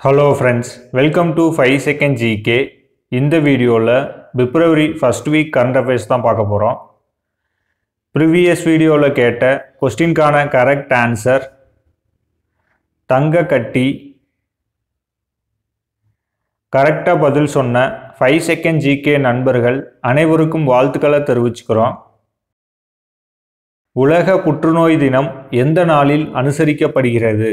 Hello friends welcome to five second GK இந்த வீடியோவில் பிப்ரவரி ஃபர்ஸ்ட் வீக் கரண்ட் அஃபேர்ஸ் தான் பார்க்க போகிறோம் ப்ரிவியஸ் வீடியோவில் கேட்ட கொஸ்டின்கான கரெக்ட் ஆன்சர் தங்க கட்டி கரெக்டாக பதில் சொன்ன ஃபைவ் செகண்ட் ஜிகே நண்பர்கள் அனைவருக்கும் வாழ்த்துக்களை தெரிவிச்சுக்கிறோம். உலக புற்றுநோய் தினம் எந்த நாளில் அனுசரிக்கப்படுகிறது?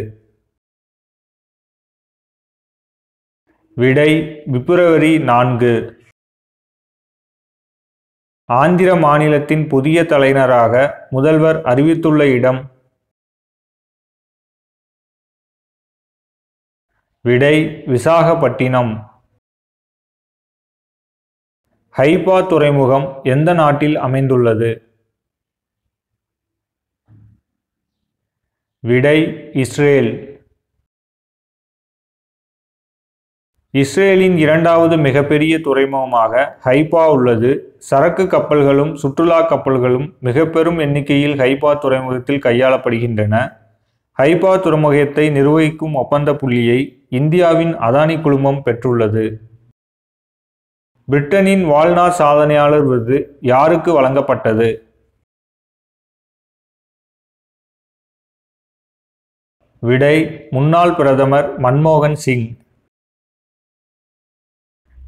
விடை பிப்ரவரி நான்கு. ஆந்திர மாநிலத்தின் புதிய தலைநராக முதல்வர் அறிவித்துள்ள இடம். விடை விசாகப்பட்டினம். ஹைபா துறைமுகம் எந்த நாட்டில் அமைந்துள்ளது? விடை இஸ்ரேல். இஸ்ரேலின் இரண்டாவது மிகப்பெரிய துறைமுகமாக ஹைபா உள்ளது. சரக்கு கப்பல்களும் சுற்றுலா கப்பல்களும் மிக பெரும் எண்ணிக்கையில் ஹைபா துறைமுகத்தில் கையாளப்படுகின்றன. ஹைபா துறைமுகத்தை நிர்வகிக்கும் ஒப்பந்த புள்ளியை இந்தியாவின் அதானி குழுமம் பெற்றுள்ளது. பிரிட்டனின் வாழ்நாள் சாதனையாளர் விருது யாருக்கு வழங்கப்பட்டது? விடை முன்னாள் பிரதமர் மன்மோகன் சிங்.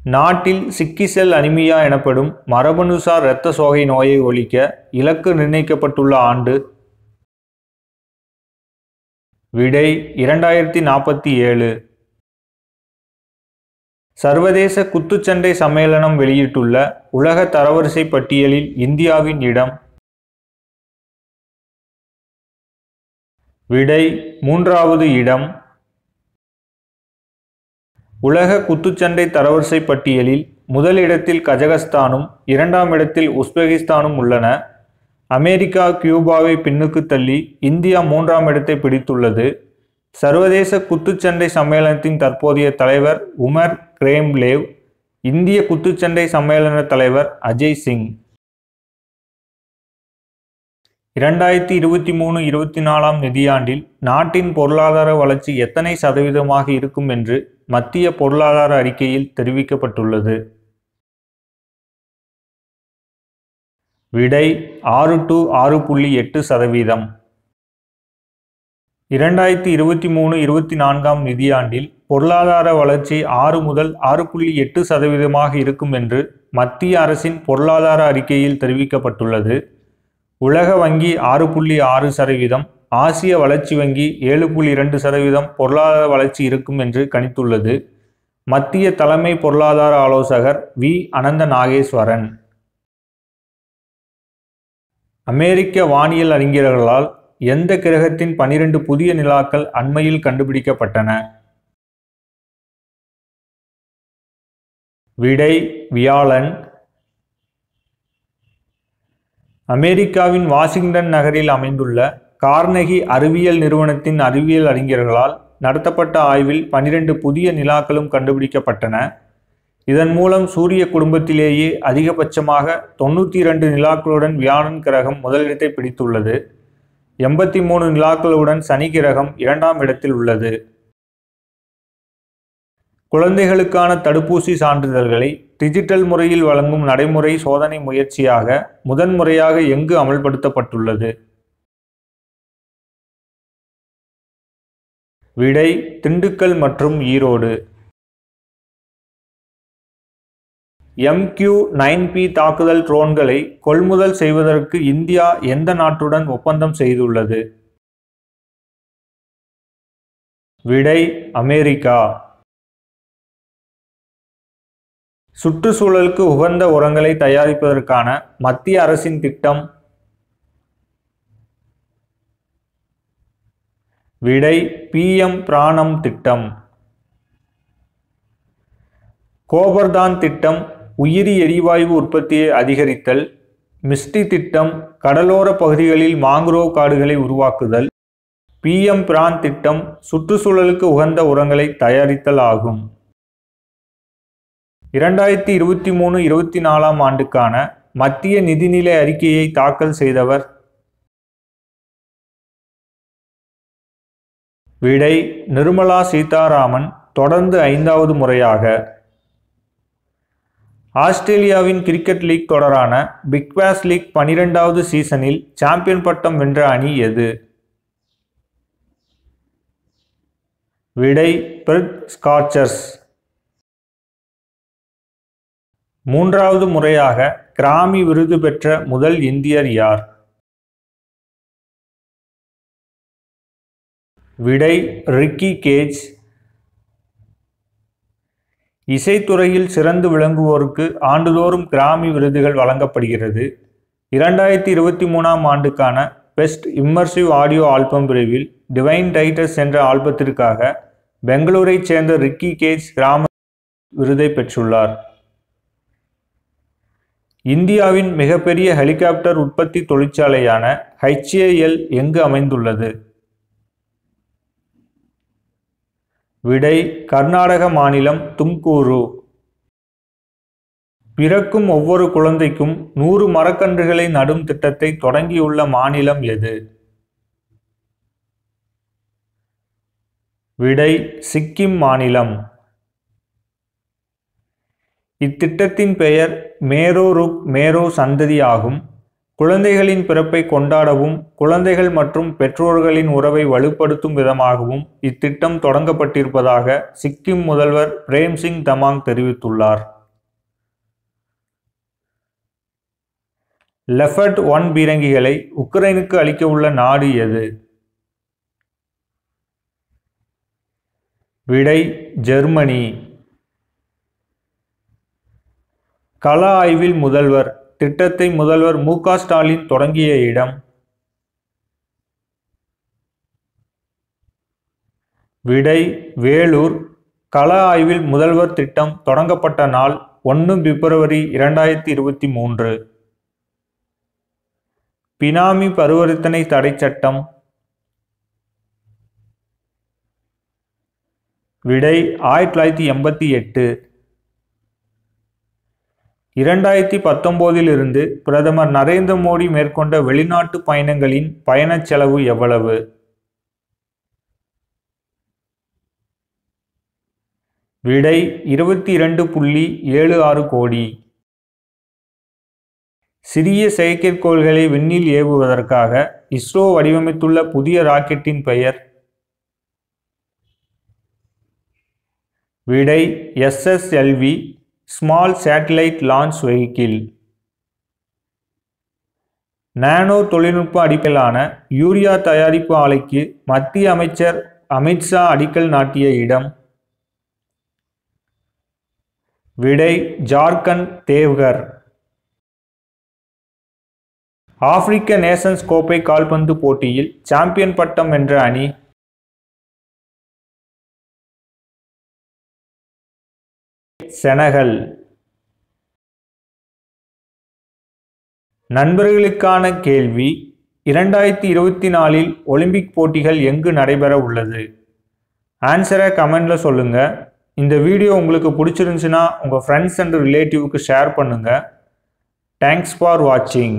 நாட்டில் சிக்கிசெல் அனிமியா எனப்படும் மரபணுசார் இரத்த சோகை நோயை ஒழிக்க இலக்கு நிர்ணயிக்கப்பட்டுள்ள ஆண்டு. விடை இரண்டாயிரத்தி நாற்பத்தி ஏழு. சர்வதேச குத்துச்சண்டை சம்மேளனம் வெளியிட்டுள்ள உலக தரவரிசை பட்டியலில் இந்தியாவின் இடம். விடை மூன்றாவது இடம் உலக குத்துச்சண்டை தரவரிசை பட்டியலில் முதலிடத்தில் கஜகஸ்தானும் இரண்டாம் இடத்தில் உஸ்பெகிஸ்தானும் உள்ளன. அமெரிக்கா கியூபாவை பின்னுக்கு தள்ளி இந்தியா மூன்றாம் இடத்தை பிடித்துள்ளது. சர்வதேச குத்துச்சண்டை சம்மேளனத்தின் தற்போதைய தலைவர் உமர் கிரேம்லேவ் இந்திய குத்துச்சண்டை சம்மேளன தலைவர் அஜய் சிங். இரண்டாயிரத்தி இருபத்தி மூணு இருபத்தி நாலாம் நிதியாண்டில் நாட்டின் பொருளாதார வளர்ச்சி எத்தனை சதவீதமாக இருக்கும் என்று மத்திய பொருளாதார அறிக்கையில் தெரிவிக்கப்பட்டுள்ளது. விடை ஆறு டு ஆறு புள்ளி எட்டு சதவீதம். இரண்டாயிரத்தி இருபத்தி மூணு இருபத்தி நான்காம் நிதியாண்டில் பொருளாதார வளர்ச்சி ஆறு முதல் ஆறு புள்ளி எட்டு சதவீதமாக இருக்கும் என்று மத்திய அரசின் பொருளாதார அறிக்கையில் தெரிவிக்கப்பட்டுள்ளது. உலக வங்கி ஆறு புள்ளி ஆறு சதவீதம். ஆசிய வளர்ச்சி வங்கி ஏழு புள்ளி இரண்டு சதவீதம் பொருளாதார வளர்ச்சி இருக்கும் என்று கணித்துள்ளது. மத்திய தலைமை பொருளாதார ஆலோசகர் வி. அனந்த நாகேஸ்வரன். அமெரிக்க வானியல் அறிஞர்களால் எந்த கிரகத்தின் பனிரெண்டு புதிய நிலாக்கள் அண்மையில் கண்டுபிடிக்கப்பட்டன? விடை வியாழன். அமெரிக்காவின் வாஷிங்டன் நகரில் அமைந்துள்ள கார்னகி அறிவியல் நிறுவனத்தின் அறிவியல் அறிஞர்களால் நடத்தப்பட்ட ஆய்வில் பனிரெண்டு புதிய நிலாக்களும் கண்டுபிடிக்கப்பட்டன. இதன் மூலம் சூரிய குடும்பத்திலேயே அதிகபட்சமாக தொண்ணூற்றி இரண்டு நிலாக்களுடன் வியாழன் கிரகம் முதலிடத்தை பிடித்துள்ளது. எண்பத்தி மூணு நிலாக்களுடன் சனி கிரகம் இரண்டாம் இடத்தில் உள்ளது. குழந்தைகளுக்கான தடுப்பூசி சான்றிதழ்களை டிஜிட்டல் முறையில் வழங்கும் நடைமுறை சோதனை முயற்சியாக முதன்முறையாக எங்கு அமல்படுத்தப்பட்டுள்ளது? விடை திண்டுக்கல் மற்றும் ஈரோடு. எம்கியூ நைன் பி தாக்குதல் ட்ரோன்களை கொள்முதல் செய்வதற்கு இந்தியா எந்த நாட்டுடன் ஒப்பந்தம் செய்துள்ளது? விடை அமெரிக்கா. சுற்றுச்சூழலுக்கு உகந்த உரங்களை தயாரிப்பதற்கான மத்திய அரசின் திட்டம் விடை பிஎம் பிராணம் திட்டம். கோபர்தான் திட்டம் உயிரி எரிவாயு உற்பத்தியை அதிகரித்தல். மிஸ்டி திட்டம் கடலோர பகுதிகளில் மாங்குரோவ் காடுகளை உருவாக்குதல். பிஎம் பிரான் திட்டம் சுற்றுச்சூழலுக்கு உகந்த உரங்களை தயாரித்தல் ஆகும். இரண்டாயிரத்தி இருபத்தி மூணு இருபத்தி நாலாம் ஆண்டுக்கான மத்திய நிதிநிலை அறிக்கையை தாக்கல் செய்தவர் விடை நிர்மலா சீதாராமன் தொடர்ந்து ஐந்தாவது முறையாக ஆஸ்திரேலியாவின் கிரிக்கெட் லீக் தொடரான பிக் பாஸ் லீக் பனிரெண்டாவது சீசனில் சாம்பியன் பட்டம் வென்ற அணி எது? விடை பெர்த் ஸ்காட்சர்ஸ் மூன்றாவது முறையாக கிராமி விருது பெற்ற முதல் இந்தியர் யார்? விடை ரிக்கி கேஜ். இசைத்துறையில் சிறந்து விளங்குவோருக்கு ஆண்டுதோறும் கிராமி விருதுகள் வழங்கப்படுகிறது. இரண்டாயிரத்தி இருபத்தி மூணாம் ஆண்டுக்கான பெஸ்ட் இம்மர்சிவ் ஆடியோ ஆல்பம் பிரிவில் டிவைன் டைட்டஸ் என்ற ஆல்பத்திற்காக பெங்களூரைச் சேர்ந்த ரிக்கி கேஜ் கிராம விருதை பெற்றுள்ளார். இந்தியாவின் மிகப்பெரிய ஹெலிகாப்டர் உற்பத்தி தொழிற்சாலையான ஹெச்ஏஎல் எங்கு அமைந்துள்ளது? விடை கர்நாடக மாநிலம் தும்கூரு. பிறக்கும் ஒவ்வொரு குழந்தைக்கும் நூறு மரக்கன்றுகளை நடும் திட்டத்தை தொடங்கியுள்ள மாநிலம் எது? விடை சிக்கிம் மாநிலம். இத்திட்டத்தின் பெயர் மேரோ ருக் மேரோ சந்ததி ஆகும். குழந்தைகளின் பிறப்பை கொண்டாடவும் குழந்தைகள் மற்றும் பெற்றோர்களின் உறவை வலுப்படுத்தும் விதமாகவும் இத்திட்டம் தொடங்கப்பட்டிருப்பதாக சிக்கிம் முதல்வர் பிரேம்சிங் தமாங் தெரிவித்துள்ளார். லெஃபர்ட் ஒன் பீரங்கிகளை உக்ரைனுக்கு அளிக்க உள்ள நாடு எது? விடை ஜெர்மனி. கள ஆய்வில் முதல்வர் திட்டத்தை முதல்வர் மு ஸ்டாலின் தொடங்கிய இடம். விடை வேலூர். கள ஆய்வில் முதல்வர் திட்டம் தொடங்கப்பட்ட நாள் ஒன்று பிப்ரவரி இரண்டாயிரத்தி இருபத்தி மூன்று. பினாமி பரிவர்த்தனை தடை சட்டம். விடை ஆயிரத்தி தொள்ளாயிரத்தி எண்பத்தி எட்டு. இரண்டாயிரத்தி பத்தொம்போதிலிருந்து பிரதமர் நரேந்திர மோடி மேற்கொண்ட வெளிநாட்டு பயணங்களின் பயணச் செலவு எவ்வளவு? விடை இருபத்தி இரண்டு புள்ளி ஏழு ஆறு கோடி. சிறிய செயற்கைக்கோள்களை விண்ணில் ஏவுவதற்காக இஸ்ரோ வடிவமைத்துள்ள புதிய ராக்கெட்டின் பெயர்? விடை SSLV small satellite launch vehicle. Nano தொழில்நுட்ப அடிக்கலான யூரியா தயாரிப்பு ஆலைக்கு மத்திய அமைச்சர் அமித்ஷா அடிக்கல் நாட்டிய இடம். விடை ஜார்க்கண்ட் தேவ்கர். ஆப்பிரிக்க நேஷன்ஸ் கோப்பை கால்பந்து போட்டியில் சாம்பியன் பட்டம் வென்ற அணி செனகல். நண்பர்களுக்கான கேள்வி இரண்டாயிரத்தி இருபத்தி நாலில் ஒலிம்பிக் போட்டிகள் எங்கு நடைபெற உள்ளது? ஆன்சரை கமெண்டில் சொல்லுங்கள் இந்த வீடியோ உங்களுக்கு பிடிச்சிருந்துச்சுன்னா உங்கள் ஃப்ரெண்ட்ஸ் அண்ட் ரிலேட்டிவ்க்கு ஷேர் பண்ணுங்கள் தேங்க்ஸ் ஃபார் வாட்சிங்